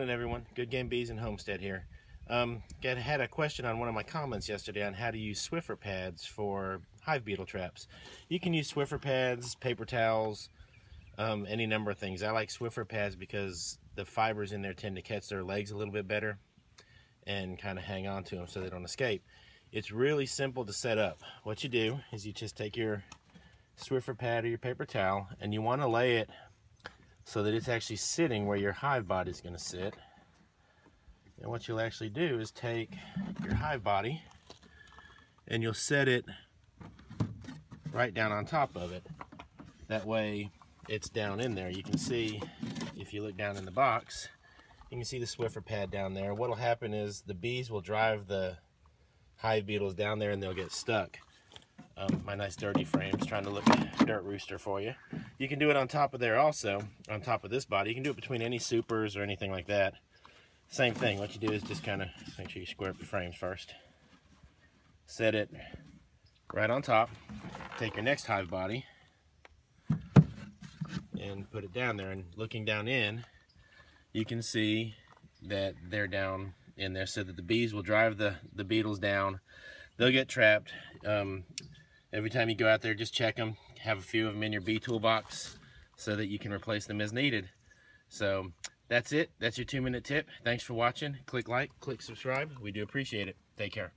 morning, everyone. Good Game Bees and Homestead here. Um, got, had a question on one of my comments yesterday on how to use Swiffer pads for hive beetle traps. You can use Swiffer pads, paper towels, um, any number of things. I like Swiffer pads because the fibers in there tend to catch their legs a little bit better and kind of hang on to them so they don't escape. It's really simple to set up. What you do is you just take your Swiffer pad or your paper towel and you want to lay it so that it's actually sitting where your hive body is going to sit. And what you'll actually do is take your hive body and you'll set it right down on top of it. That way it's down in there. You can see, if you look down in the box, you can see the Swiffer pad down there. What'll happen is the bees will drive the hive beetles down there and they'll get stuck. My nice dirty frames trying to look dirt rooster for you. You can do it on top of there also, on top of this body. You can do it between any supers or anything like that. Same thing, what you do is just kind of make sure you square up the frames first. Set it right on top. Take your next hive body and put it down there. And looking down in, you can see that they're down in there so that the bees will drive the, the beetles down. They'll get trapped. Um, every time you go out there, just check them. Have a few of them in your bee toolbox so that you can replace them as needed. So that's it. That's your two minute tip. Thanks for watching. Click like, click subscribe. We do appreciate it. Take care.